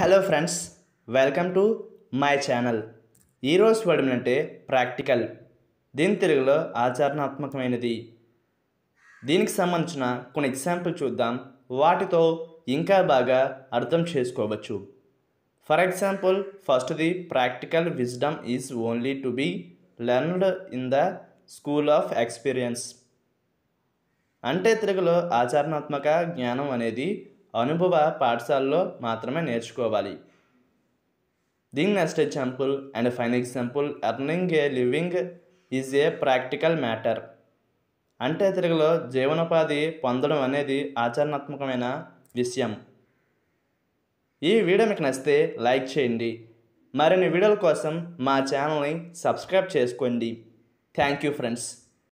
Hello friends welcome to my channel ఈరోజు word అంటే practical. దీని తెలుగులో ఆచరణాత్మకమైనది. దీనికి సంబంధించిన కొన్ని ఎగ్జాంపుల్ చూద్దాం. వాటితో ఇంకా బాగా అర్థం చేసుకోవచ్చు. ఫర్ ఎగ్జాంపుల్ ఫస్ట్ది practical wisdom is only to be learned in the school of experience అంటే తెలుగులో ఆచరణాత్మక జ్ఞానం అనేది అనుభవ పాఠశాలలో మాత్రమే నేర్చుకోవాలి. దీని next example and fine example earning a living is a practical matter. అంటే తెలుగులో జీవనోపాధి పొందడం అనేది ఆచరణాత్మకమైన విషయం. ఈ వీడియో మీకు నచ్చితే లైక్ చేయండి. మరిన్ని వీడియోల కోసం మా ఛానల్ని సబ్స్క్రైబ్ చేసుకోండి. Thank you friends.